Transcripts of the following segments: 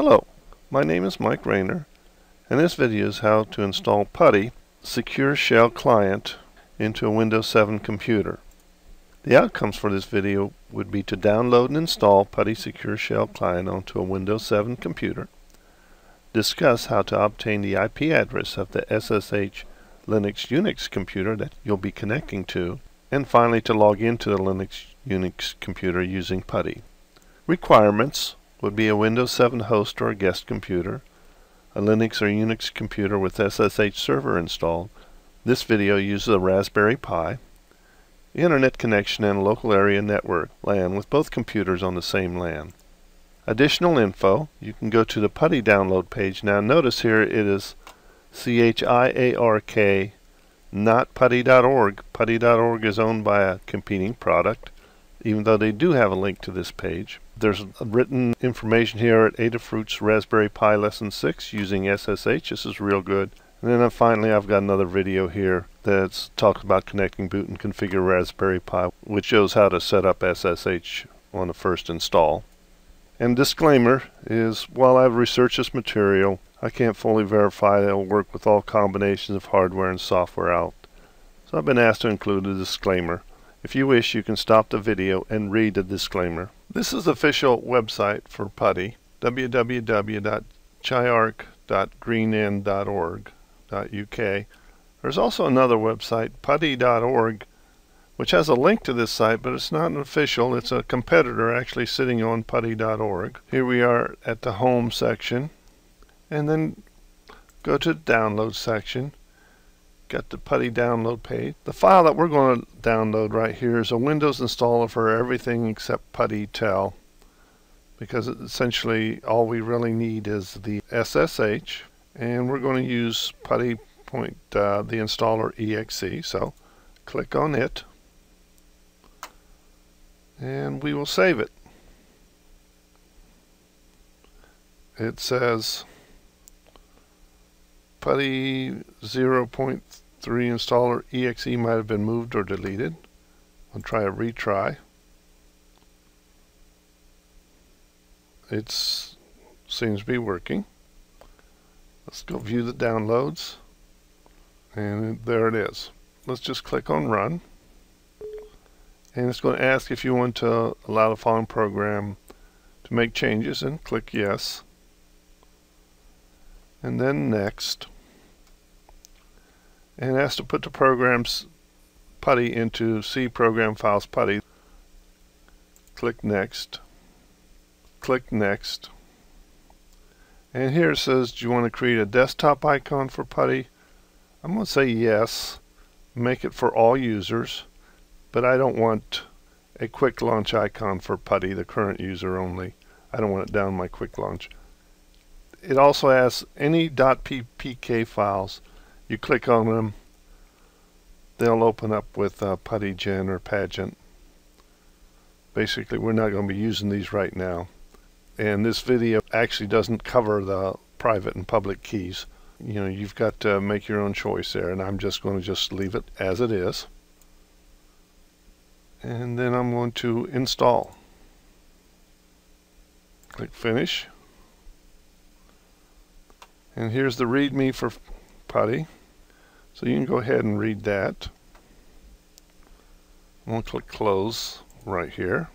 Hello, my name is Mike Rayner and this video is how to install PuTTY Secure Shell Client into a Windows 7 computer. The outcomes for this video would be to download and install PuTTY Secure Shell Client onto a Windows 7 computer, discuss how to obtain the IP address of the SSH Linux Unix computer that you'll be connecting to, and finally to log into the Linux Unix computer using PuTTY. Requirements would be a Windows 7 host or guest computer, a Linux or Unix computer with SSH server installed. This video uses a Raspberry Pi, internet connection and a local area network LAN with both computers on the same LAN. Additional info, you can go to the PuTTY download page. Now notice here it is C-H-I-A-R-K, not putty.org. Putty.org is owned by a competing product, even though they do have a link to this page. There's written information here at Adafruit's Raspberry Pi Lesson 6 using SSH. This is real good. And then uh, finally I've got another video here that talks about connecting boot and configure Raspberry Pi, which shows how to set up SSH on the first install. And disclaimer is, while I've researched this material, I can't fully verify that it will work with all combinations of hardware and software out. So I've been asked to include a disclaimer. If you wish, you can stop the video and read the disclaimer. This is the official website for PuTTY, www.chiark.greenend.org.uk. There's also another website, putty.org, which has a link to this site, but it's not an official. It's a competitor actually sitting on putty.org. Here we are at the home section, and then go to the download section got the PuTTY download page. The file that we're going to download right here is a Windows installer for everything except PuTTYtel because essentially all we really need is the SSH and we're going to use PuTTY point uh, the installer exe so click on it and we will save it. It says PuTTY 0.3 installer exe might have been moved or deleted. I'll try a retry. It seems to be working. Let's go view the downloads. And there it is. Let's just click on run. And it's going to ask if you want to allow the following program to make changes and click yes and then next. And has to put the program's PuTTY into C program files PuTTY. Click next. Click next. And here it says do you want to create a desktop icon for PuTTY? I'm going to say yes. Make it for all users but I don't want a quick launch icon for PuTTY the current user only. I don't want it down my quick launch it also has any .ppk files. You click on them, they'll open up with uh, PuTTYgen or Pageant. Basically, we're not going to be using these right now. And this video actually doesn't cover the private and public keys. You know, you've got to make your own choice there, and I'm just going to just leave it as it is. And then I'm going to install. Click Finish. And here's the README for PuTTY. So you can go ahead and read that. I'm going to click Close right here.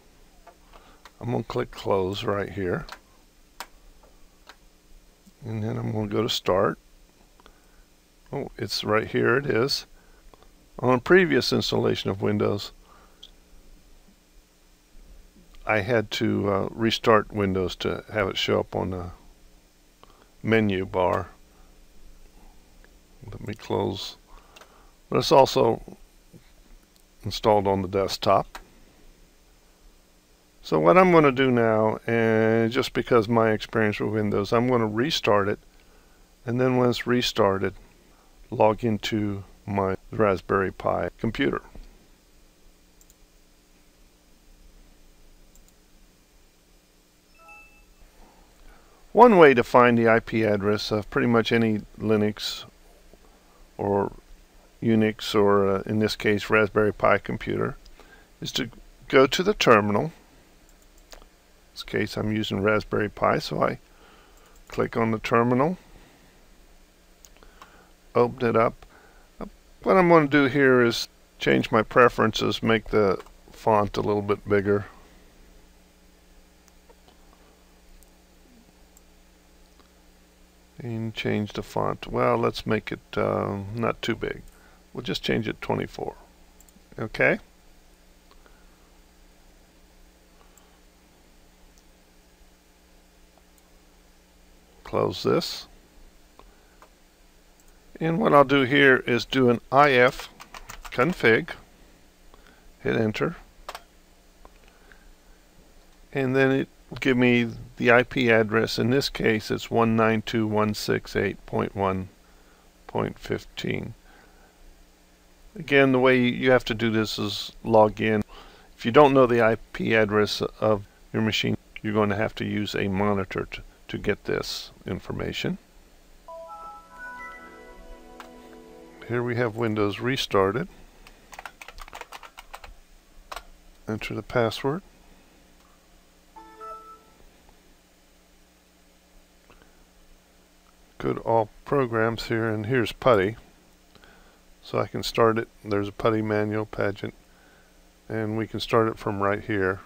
I'm going to click Close right here. And then I'm going to go to Start. Oh, it's right here. It is. On a previous installation of Windows, I had to uh, restart Windows to have it show up on the menu bar. Let me close. But it's also installed on the desktop. So what I'm going to do now, and just because my experience with Windows, I'm going to restart it. And then when it's restarted, log into my Raspberry Pi computer. One way to find the IP address of pretty much any Linux or Unix or uh, in this case Raspberry Pi computer is to go to the terminal. In this case I'm using Raspberry Pi so I click on the terminal open it up what I'm going to do here is change my preferences make the font a little bit bigger and change the font. Well let's make it uh, not too big. We'll just change it 24 okay? Close this. And what I'll do here is do an if config hit enter. And then it give me the IP address in this case it's 192.168.1.15 again the way you have to do this is log in if you don't know the IP address of your machine you're going to have to use a monitor to, to get this information here we have Windows restarted. Enter the password. Go to all programs here and here's PuTTY. So I can start it. There's a PuTTY manual pageant and we can start it from right here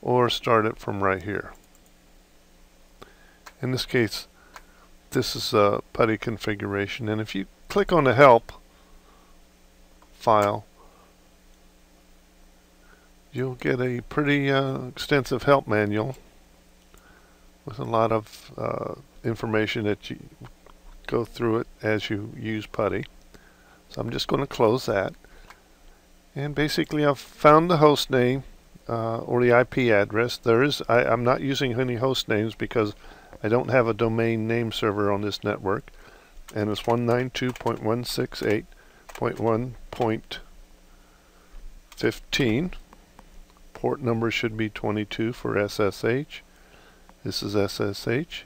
or start it from right here. In this case this is a PuTTY configuration and if you click on the help file you'll get a pretty uh, extensive help manual with a lot of uh, information that you go through it as you use PuTTY. So I'm just going to close that. And basically I've found the host name uh, or the IP address. There is I, I'm not using any host names because I don't have a domain name server on this network and it's 192.168.1.15 port number should be 22 for SSH this is SSH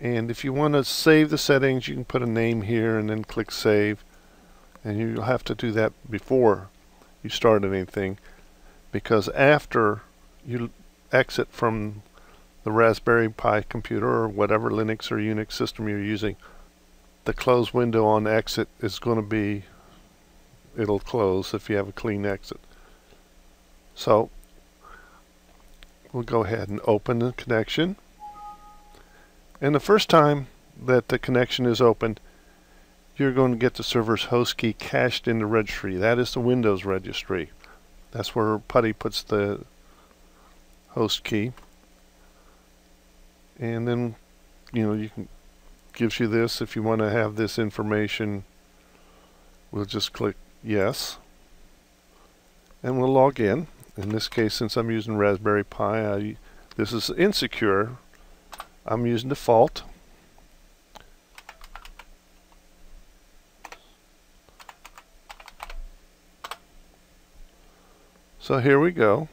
and if you want to save the settings you can put a name here and then click save and you'll have to do that before you start anything because after you exit from the Raspberry Pi computer or whatever Linux or Unix system you're using, the close window on exit is going to be, it'll close if you have a clean exit. So we'll go ahead and open the connection. And the first time that the connection is opened, you're going to get the server's host key cached in the registry. That is the Windows registry. That's where PuTTY puts the host key and then you know you can gives you this if you want to have this information we'll just click yes and we'll log in in this case since I'm using Raspberry Pi I, this is insecure I'm using default so here we go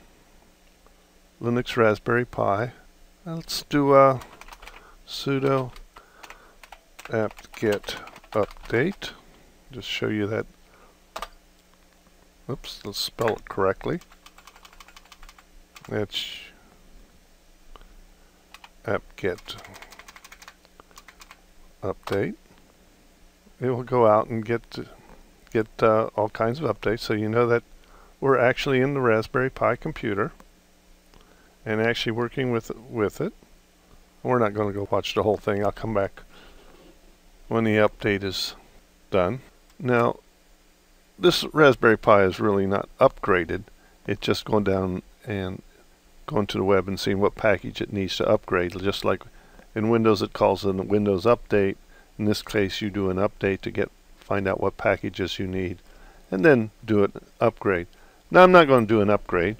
Linux Raspberry Pi Let's do a sudo apt-get update. Just show you that. Oops, let's spell it correctly. That's apt-get update. It will go out and get get uh, all kinds of updates, so you know that we're actually in the Raspberry Pi computer and actually working with with it. We're not going to go watch the whole thing. I'll come back when the update is done. Now, this Raspberry Pi is really not upgraded. It's just going down and going to the web and seeing what package it needs to upgrade. Just like in Windows, it calls a Windows Update. In this case, you do an update to get find out what packages you need, and then do an upgrade. Now, I'm not going to do an upgrade,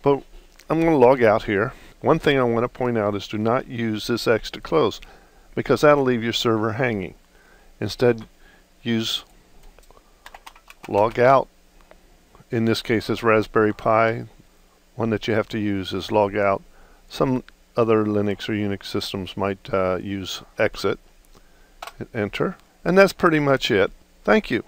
but I'm going to log out here. One thing I want to point out is do not use this X to close because that'll leave your server hanging. Instead, use log out. In this case, it's Raspberry Pi. One that you have to use is log out. Some other Linux or Unix systems might uh, use exit. Hit enter. And that's pretty much it. Thank you.